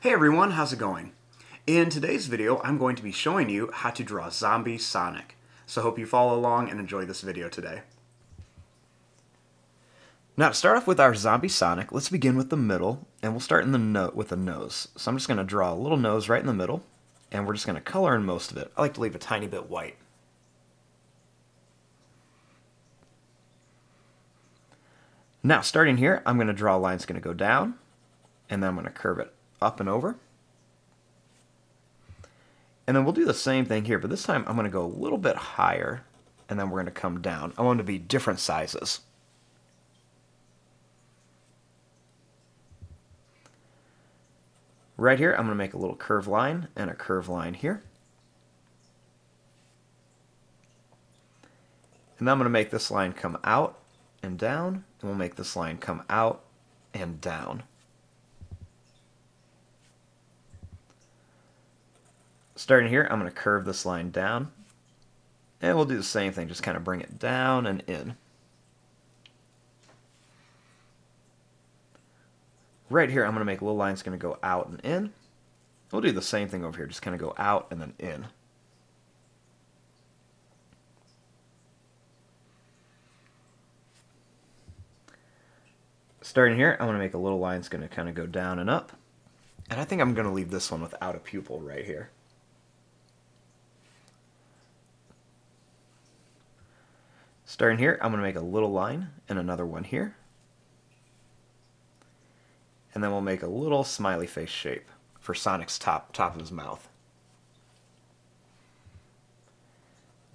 Hey everyone, how's it going? In today's video, I'm going to be showing you how to draw Zombie Sonic. So hope you follow along and enjoy this video today. Now to start off with our Zombie Sonic, let's begin with the middle, and we'll start in the note with the nose. So I'm just going to draw a little nose right in the middle, and we're just going to color in most of it. I like to leave a tiny bit white. Now, starting here, I'm going to draw a line that's going to go down, and then I'm going to curve it up and over. And then we'll do the same thing here, but this time I'm going to go a little bit higher, and then we're going to come down. I want them to be different sizes. Right here, I'm going to make a little curved line and a curved line here. And then I'm going to make this line come out and down, and we'll make this line come out and down. Starting here, I'm going to curve this line down, and we'll do the same thing, just kind of bring it down and in. Right here, I'm going to make a little line that's going to go out and in. We'll do the same thing over here, just kind of go out and then in. Starting here, I'm going to make a little line that's going to kind of go down and up. And I think I'm going to leave this one without a pupil right here. Starting here, I'm going to make a little line and another one here and then we'll make a little smiley face shape for Sonic's top, top of his mouth.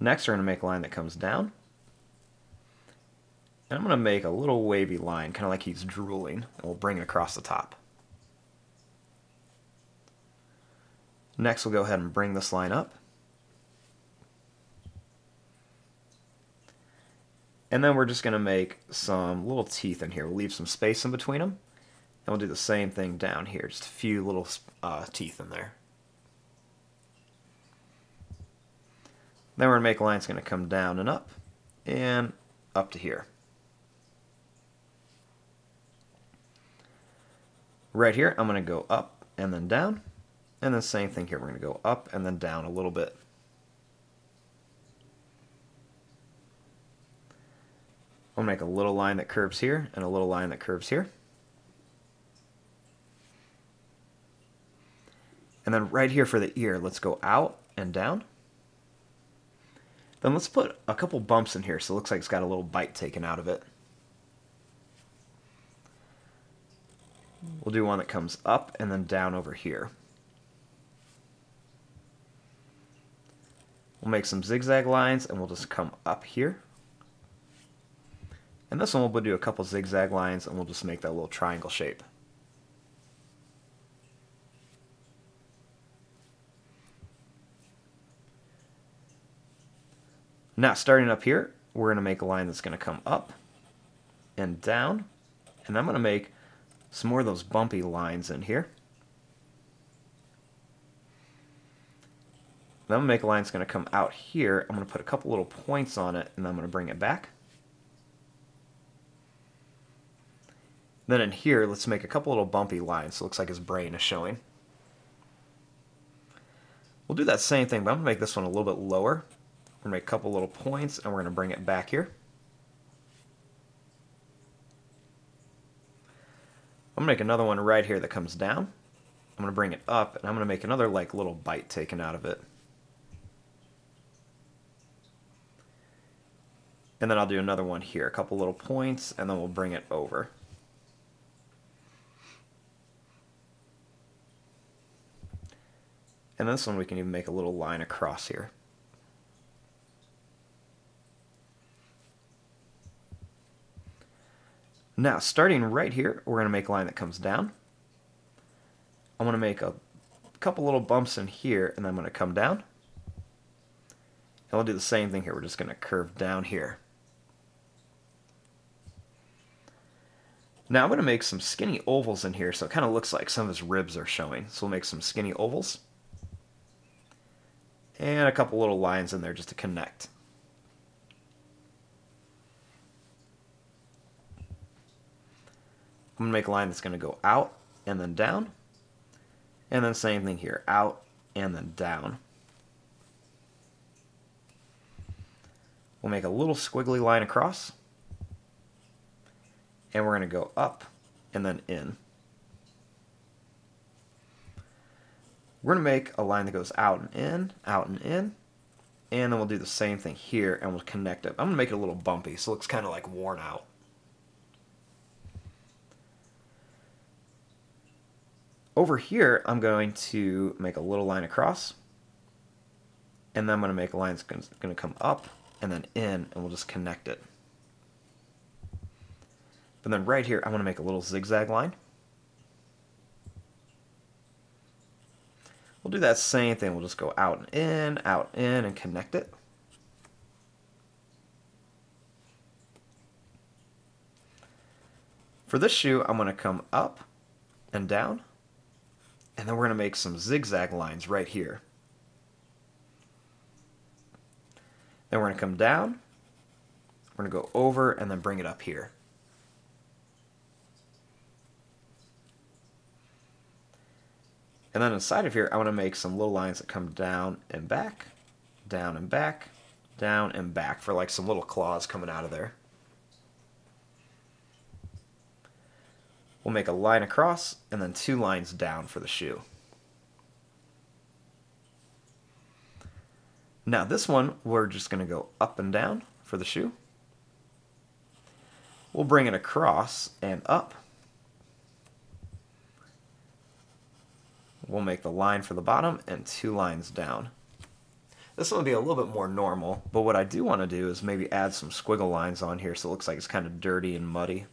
Next, we're going to make a line that comes down. And I'm going to make a little wavy line, kind of like he's drooling, and we'll bring it across the top. Next, we'll go ahead and bring this line up. And then we're just going to make some little teeth in here. We'll leave some space in between them. And we'll do the same thing down here, just a few little uh, teeth in there. Then we're going to make a line that's going to come down and up, and up to here. Right here, I'm going to go up and then down, and the same thing here. We're going to go up and then down a little bit. I'll make a little line that curves here and a little line that curves here. And then right here for the ear, let's go out and down. Then let's put a couple bumps in here so it looks like it's got a little bite taken out of it. We'll do one that comes up and then down over here. We'll make some zigzag lines and we'll just come up here. And this one we'll do a couple zigzag lines and we'll just make that little triangle shape. Now, starting up here, we're going to make a line that's going to come up and down. And I'm going to make some more of those bumpy lines in here. Then I'm going to make a line that's going to come out here. I'm going to put a couple little points on it, and I'm going to bring it back. Then in here, let's make a couple little bumpy lines so it looks like his brain is showing. We'll do that same thing, but I'm to make this one a little bit lower we're to make a couple little points and we're going to bring it back here. I'm to make another one right here that comes down. I'm going to bring it up and I'm going to make another like little bite taken out of it. And then I'll do another one here, a couple little points, and then we'll bring it over. And this one we can even make a little line across here. Now, starting right here, we're going to make a line that comes down. I'm going to make a couple little bumps in here, and then I'm going to come down. And we'll do the same thing here. We're just going to curve down here. Now I'm going to make some skinny ovals in here, so it kind of looks like some of his ribs are showing. So we'll make some skinny ovals. And a couple little lines in there just to connect. I'm going to make a line that's going to go out and then down. And then same thing here, out and then down. We'll make a little squiggly line across. And we're going to go up and then in. We're going to make a line that goes out and in, out and in, and then we'll do the same thing here and we'll connect it. I'm going to make it a little bumpy so it looks kind of like worn out. Over here, I'm going to make a little line across, and then I'm going to make a line that's going to come up and then in, and we'll just connect it. But then right here, I want to make a little zigzag line. We'll do that same thing. We'll just go out and in, out and in, and connect it. For this shoe, I'm going to come up and down, and then we're going to make some zigzag lines right here. Then we're going to come down, we're going to go over, and then bring it up here. And then inside of here, I want to make some little lines that come down and back, down and back, down and back for like some little claws coming out of there. We'll make a line across and then two lines down for the shoe. Now this one, we're just going to go up and down for the shoe. We'll bring it across and up we'll make the line for the bottom and two lines down. This one will be a little bit more normal, but what I do want to do is maybe add some squiggle lines on here so it looks like it's kind of dirty and muddy.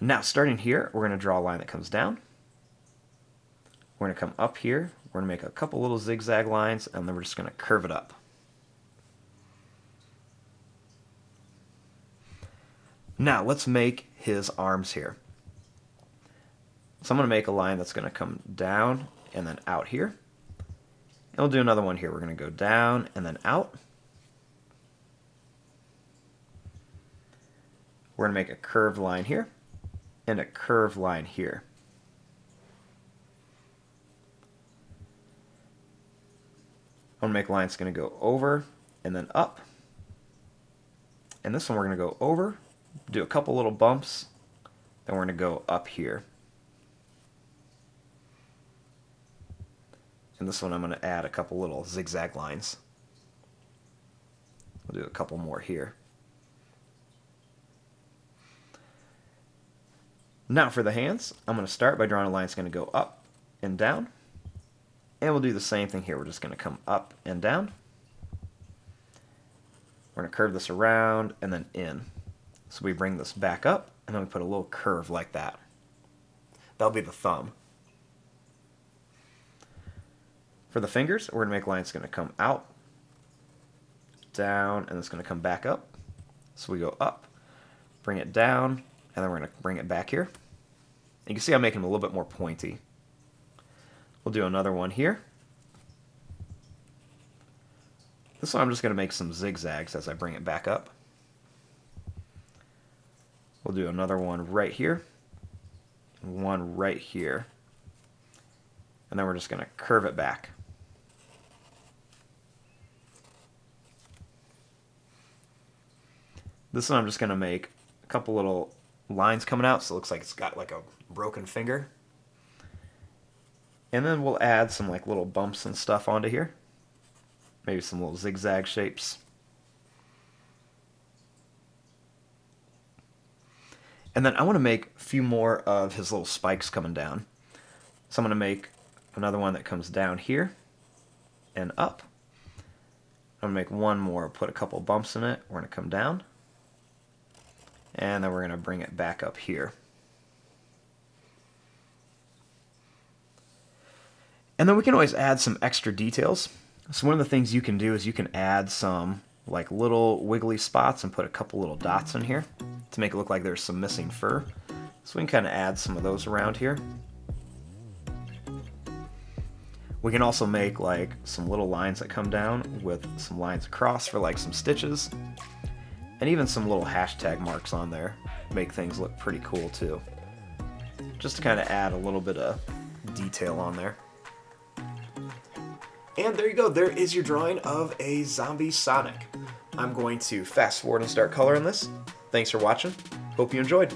Now, starting here, we're going to draw a line that comes down. We're going to come up here. We're going to make a couple little zigzag lines, and then we're just going to curve it up. Now, let's make his arms here. So I'm going to make a line that's going to come down and then out here. And we'll do another one here. We're going to go down and then out. We're going to make a curved line here and a curved line here. I'm going to make a line that's going to go over and then up. And this one we're going to go over do a couple little bumps, then we're going to go up here. And this one I'm going to add a couple little zigzag lines. We'll do a couple more here. Now for the hands, I'm going to start by drawing a line that's going to go up and down. And we'll do the same thing here. We're just going to come up and down. We're going to curve this around and then in. So we bring this back up, and then we put a little curve like that. That'll be the thumb. For the fingers, we're going to make lines going to come out, down, and it's going to come back up. So we go up, bring it down, and then we're going to bring it back here. You can see I'm making them a little bit more pointy. We'll do another one here. This one I'm just going to make some zigzags as I bring it back up. We'll do another one right here, one right here, and then we're just going to curve it back. This one I'm just going to make a couple little lines coming out so it looks like it's got like a broken finger. And then we'll add some like little bumps and stuff onto here. Maybe some little zigzag shapes. And then I want to make a few more of his little spikes coming down. So I'm going to make another one that comes down here and up. I'm going to make one more, put a couple bumps in it. We're going to come down. And then we're going to bring it back up here. And then we can always add some extra details. So one of the things you can do is you can add some like little wiggly spots and put a couple little dots in here to make it look like there's some missing fur. So we can kind of add some of those around here. We can also make like some little lines that come down with some lines across for like some stitches and even some little hashtag marks on there. make things look pretty cool too. Just to kind of add a little bit of detail on there. And there you go, there is your drawing of a zombie Sonic. I'm going to fast forward and start coloring this. Thanks for watching. Hope you enjoyed.